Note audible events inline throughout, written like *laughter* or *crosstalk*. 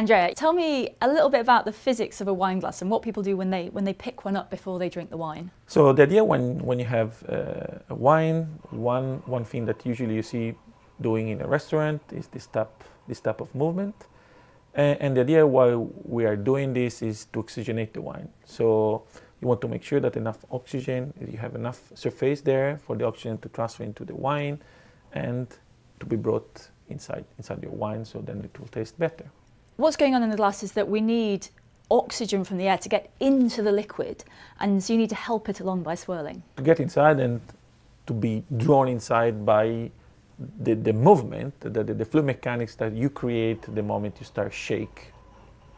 Andrea, tell me a little bit about the physics of a wine glass and what people do when they when they pick one up before they drink the wine. So the idea when when you have uh, a wine, one one thing that usually you see doing in a restaurant is this type this type of movement, and, and the idea why we are doing this is to oxygenate the wine. So you want to make sure that enough oxygen, you have enough surface there for the oxygen to transfer into the wine, and to be brought inside inside your wine, so then it will taste better what's going on in the glass is that we need oxygen from the air to get into the liquid, and so you need to help it along by swirling. To get inside and to be drawn inside by the, the movement, the, the, the fluid mechanics that you create the moment you start shake,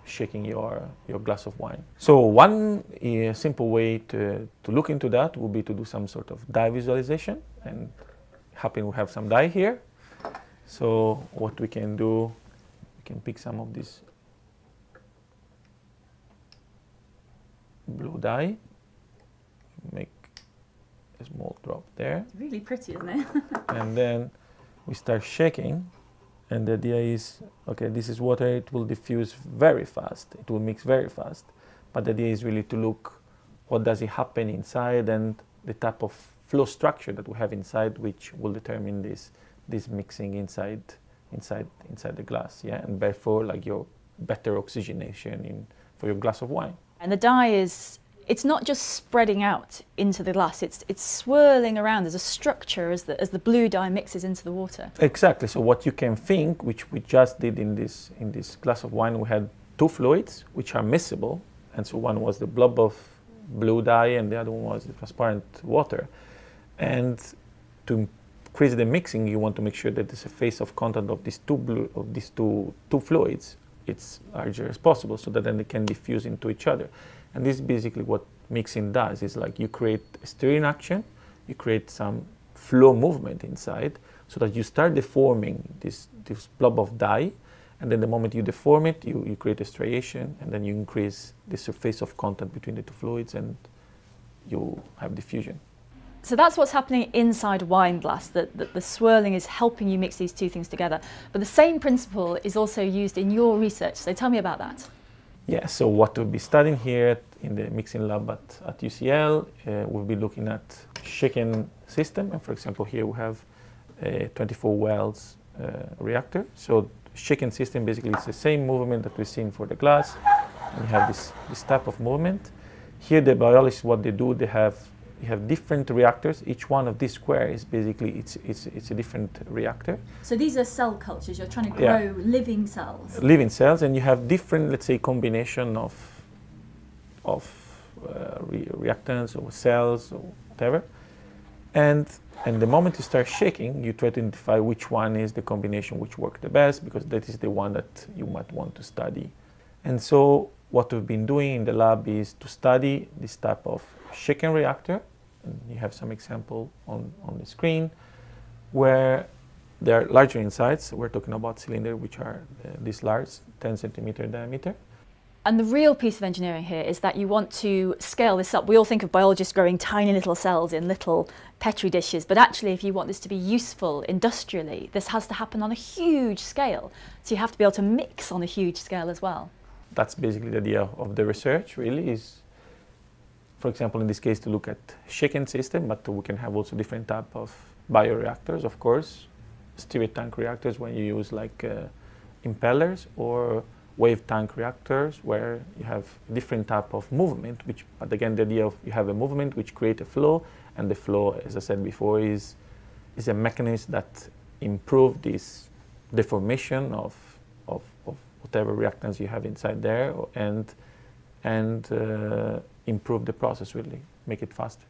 shaking your, your glass of wine. So one uh, simple way to, to look into that would be to do some sort of dye visualization and happen we have some dye here. So what we can do we can pick some of this blue dye, make a small drop there. Really pretty, isn't it? *laughs* and then we start shaking and the idea is, okay, this is water, it will diffuse very fast, it will mix very fast, but the idea is really to look what does it happen inside and the type of flow structure that we have inside which will determine this, this mixing inside inside inside the glass, yeah, and therefore like your better oxygenation in for your glass of wine. And the dye is it's not just spreading out into the glass, it's it's swirling around. There's a structure as the as the blue dye mixes into the water. Exactly. So what you can think, which we just did in this in this glass of wine, we had two fluids which are miscible, and so one was the blob of blue dye and the other one was the transparent water. And to increase the mixing, you want to make sure that the surface of contact of these two blue, of these two two fluids it's larger as possible, so that then they can diffuse into each other. And this is basically what mixing does. Is like you create a stirring action, you create some flow movement inside, so that you start deforming this this blob of dye, and then the moment you deform it, you, you create a striation, and then you increase the surface of contact between the two fluids, and you have diffusion. So that's what's happening inside a wine glass, that, that the swirling is helping you mix these two things together. But the same principle is also used in your research. So tell me about that. Yeah, so what we'll be studying here in the mixing lab at, at UCL, uh, we'll be looking at shaken system. And for example, here we have a 24 wells uh, reactor. So shaken system basically is the same movement that we've seen for the glass. We have this, this type of movement. Here the biologists, what they do, they have you have different reactors. Each one of these squares is basically it's, it's, it's a different reactor. So these are cell cultures. You're trying to grow yeah. living cells. Living cells, and you have different, let's say, combination of of uh, re reactants or cells or whatever. And and the moment you start shaking, you try to identify which one is the combination which work the best because that is the one that you might want to study. And so what we've been doing in the lab is to study this type of shaken reactor you have some example on, on the screen where they're larger in size. We're talking about cylinder which are uh, this large, 10 centimeter diameter. And the real piece of engineering here is that you want to scale this up. We all think of biologists growing tiny little cells in little petri dishes, but actually if you want this to be useful industrially, this has to happen on a huge scale. So you have to be able to mix on a huge scale as well. That's basically the idea of the research really is for example, in this case, to look at shaken system, but we can have also different type of bioreactors, of course, stirred tank reactors when you use like uh, impellers or wave tank reactors where you have different type of movement, which, but again, the idea of you have a movement which create a flow, and the flow, as I said before, is, is a mechanism that improve this deformation of, of, of whatever reactants you have inside there and, and uh, improve the process, really, make it faster.